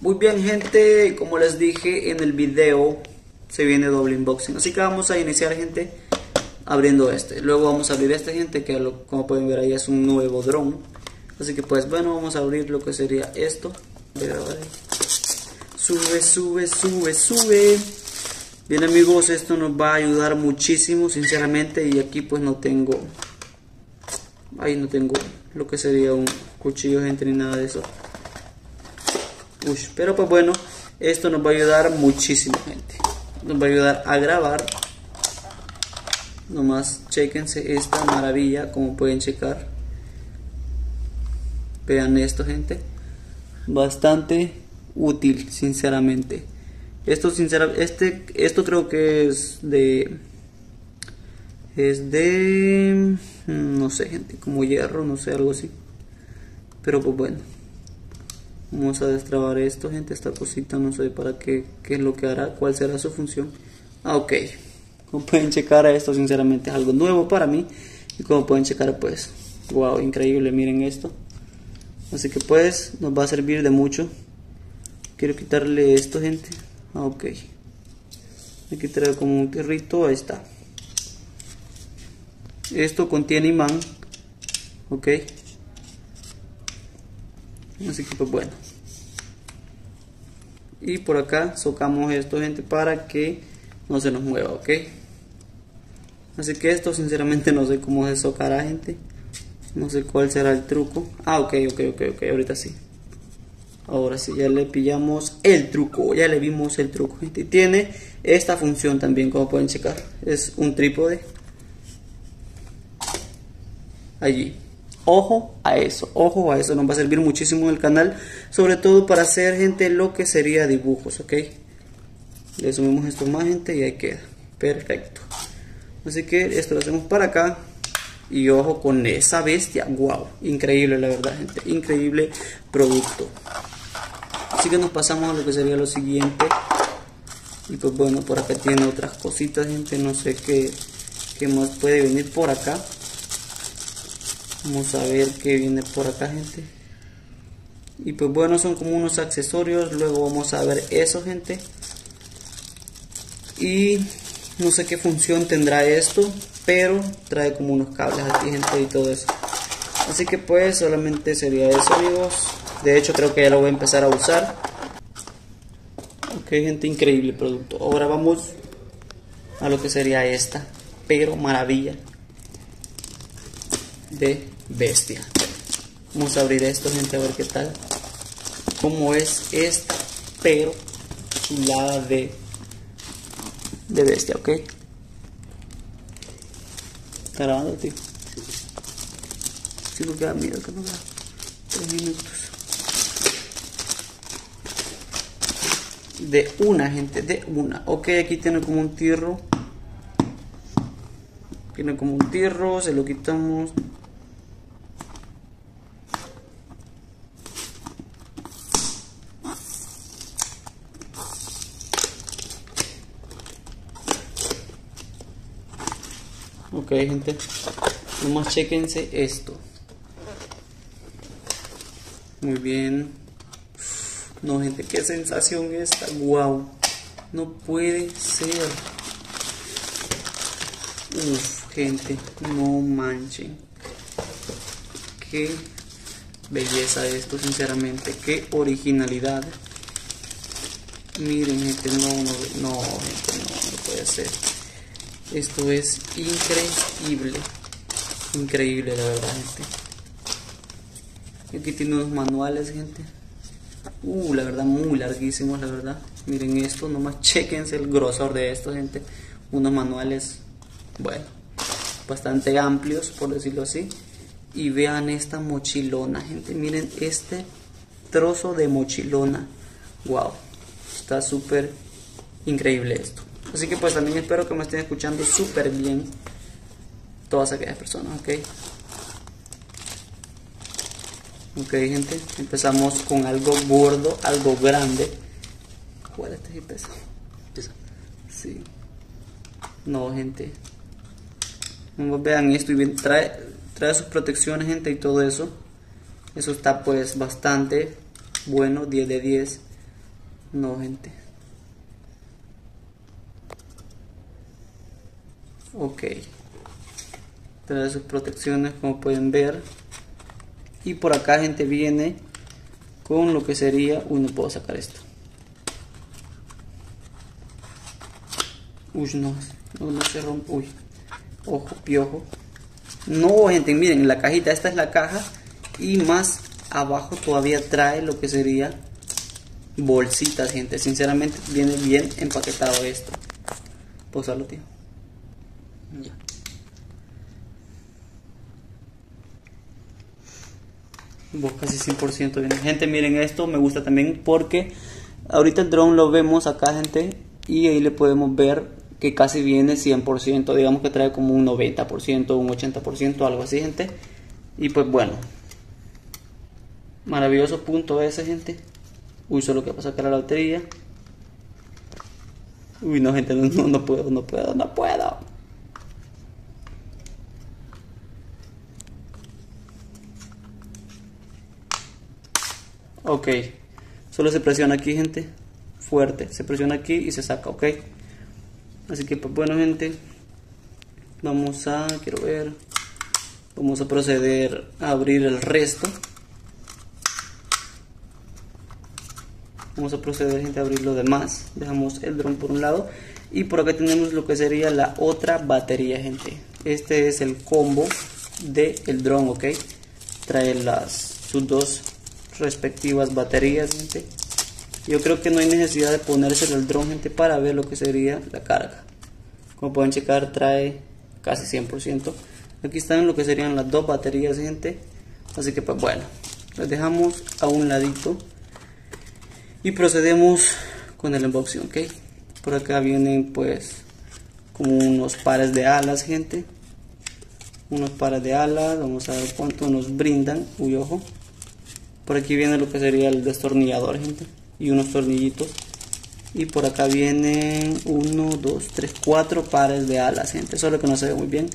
Muy bien gente, como les dije en el video, se viene doble unboxing. Así que vamos a iniciar gente abriendo este. Luego vamos a abrir este gente que como pueden ver ahí es un nuevo dron. Así que pues bueno, vamos a abrir lo que sería esto. Sube, sube, sube, sube. Bien amigos, esto nos va a ayudar muchísimo sinceramente y aquí pues no tengo ahí no tengo lo que sería un cuchillo gente ni nada de eso pero pues bueno esto nos va a ayudar muchísimo gente. Nos va a ayudar a grabar. Nomás chequense esta maravilla como pueden checar. Vean esto gente. Bastante útil sinceramente. Esto sinceramente este esto creo que es de es de no sé gente como hierro no sé algo así. Pero pues bueno vamos a destrabar esto gente esta cosita no sé para qué, qué es lo que hará cuál será su función. Ah ok. Como pueden checar esto sinceramente es algo nuevo para mí. Y como pueden checar pues wow increíble miren esto. Así que pues nos va a servir de mucho. Quiero quitarle esto gente. Ah ok. Que traer como un tierrito ahí está. Esto contiene imán. Ok así que pues bueno y por acá socamos esto gente para que no se nos mueva ok así que esto sinceramente no sé cómo se socará gente. No sé cuál será el truco. Ah ok ok ok ok ahorita sí. Ahora sí ya le pillamos el truco ya le vimos el truco gente. Tiene esta función también como pueden checar. Es un trípode. Allí Ojo a eso, ojo a eso, nos va a servir muchísimo el canal, sobre todo para hacer gente lo que sería dibujos, ¿ok? Le sumimos esto más gente y ahí queda, perfecto. Así que esto lo hacemos para acá y ojo con esa bestia, wow, increíble la verdad gente, increíble producto. Así que nos pasamos a lo que sería lo siguiente. Y pues bueno, por acá tiene otras cositas gente, no sé qué, qué más puede venir por acá. Vamos a ver qué viene por acá, gente. Y pues bueno, son como unos accesorios. Luego vamos a ver eso, gente. Y no sé qué función tendrá esto, pero trae como unos cables aquí, gente, y todo eso. Así que pues solamente sería eso, amigos. De hecho, creo que ya lo voy a empezar a usar. Ok, gente, increíble producto. Ahora vamos a lo que sería esta, pero maravilla de bestia. Vamos a abrir esto, gente, a ver qué tal. Cómo es esta, pero chulada de, de bestia, ¿ok? Está grabando, tío. No queda, mira que no da. Tres minutos. De una, gente, de una. Ok, aquí tiene como un tirro tiene como un tirro, se lo quitamos. Ok gente, nomás chequense esto. Muy bien. No gente, qué sensación esta. Wow. No puede ser. Uf gente, no manchen. Qué belleza esto, sinceramente. Qué originalidad. Miren, gente, no, no, no, gente, no, no puede ser. Esto es increíble. Increíble, la verdad, gente. Aquí tiene unos manuales, gente. Uh, la verdad, muy larguísimos, la verdad. Miren esto, nomás chequense el grosor de esto, gente. Unos manuales, bueno bastante amplios, por decirlo así. Y vean esta mochilona, gente. Miren este trozo de mochilona. Wow, está súper increíble esto. Así que pues también espero que me estén escuchando súper bien todas aquellas personas, ok. Ok, gente, empezamos con algo gordo, algo grande. ¿Cuál este pesa? Sí. No, gente, vean esto y bien, trae sus protecciones gente y todo eso eso está pues bastante bueno 10 de 10 No, gente. Ok. Trae sus protecciones, como pueden ver. Y por acá, gente, viene con lo que sería... Uy, no puedo sacar esto. Uy, no, no, se rompe. Uy, ojo, piojo. No, gente, miren, la cajita, esta es la caja. Y más abajo todavía trae lo que sería bolsitas, gente. Sinceramente, viene bien empaquetado esto. Pósalo, tío. Vos casi 100% bien. Gente, miren esto, me gusta también porque ahorita el drone lo vemos acá, gente, y ahí le podemos ver que casi viene 100%, digamos que trae como un 90%, un 80%, algo así, gente. Y pues bueno, maravilloso punto ese, gente. Uy, solo que pasa que la lotería. Uy, no, gente, no puedo, no puedo, no puedo. Ok, solo se presiona aquí, gente. Fuerte, se presiona aquí y se saca, ok. Así que, pues bueno, gente, vamos a, quiero ver, vamos a proceder a abrir el resto. Vamos a proceder, gente, a abrir lo demás. Dejamos el dron por un lado. Y por acá tenemos lo que sería la otra batería, gente. Este es el combo del el dron, ok. Trae las, sus dos respectivas baterías, gente. Yo creo que no hay necesidad de ponerse el dron, gente, para ver lo que sería la carga. Como pueden checar, trae casi 100%. Aquí están lo que serían las dos baterías, gente. Así que, pues bueno, las dejamos a un ladito. Y procedemos con el unboxing, ok. Por acá vienen, pues, como unos pares de alas, gente. Unos pares de alas. Vamos a ver cuánto nos brindan. Uy, ojo. Por aquí viene lo que sería el destornillador, gente. Y unos tornillitos. Y por acá vienen 1, 2, 3, 4 pares de alas, gente. Solo que no se ve muy bien.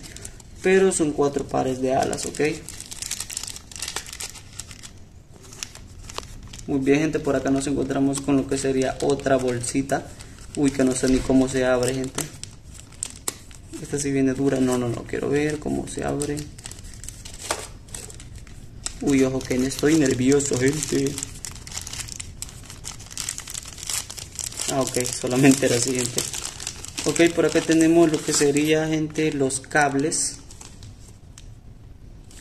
Pero son 4 pares de alas, ok. Muy bien, gente. Por acá nos encontramos con lo que sería otra bolsita. Uy, que no sé ni cómo se abre, gente. Esta sí viene dura. No, no, no. Quiero ver cómo se abre. Uy, ojo que estoy nervioso, gente. Ah, ok, solamente era siguiente. Ok, por acá tenemos lo que sería, gente, los cables.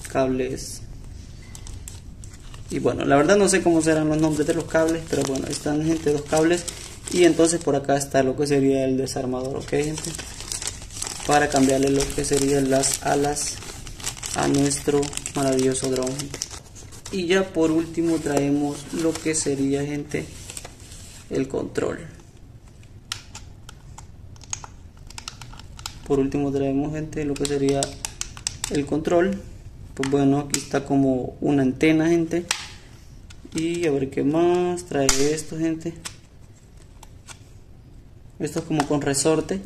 Cables. Y bueno, la verdad no sé cómo serán los nombres de los cables, pero bueno, están, gente, los cables. Y entonces por acá está lo que sería el desarmador, ok, gente. Para cambiarle lo que serían las alas a nuestro maravilloso drone, y ya por último traemos lo que sería gente el control. Por último traemos gente lo que sería el control. Pues bueno aquí está como una antena gente. Y a ver qué más trae esto gente. Esto es como con resorte.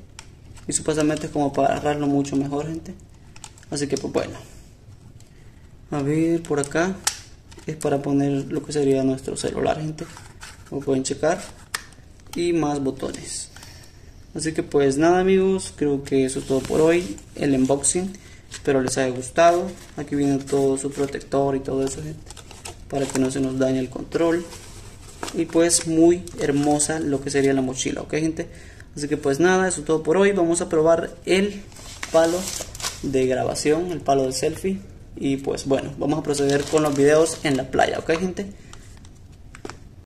Y supuestamente es como para agarrarlo mucho mejor gente. Así que pues bueno. A ver por acá es para poner lo que sería nuestro celular gente. Como pueden checar. Y más botones. Así que pues nada amigos. Creo que eso es todo por hoy. El unboxing. Espero les haya gustado. Aquí viene todo su protector y todo eso gente. Para que no se nos dañe el control. Y pues muy hermosa lo que sería la mochila ok gente así que pues nada eso es todo por hoy. Vamos a probar el palo de grabación el palo de selfie y pues bueno, vamos a proceder con los videos en la playa, ¿ok gente?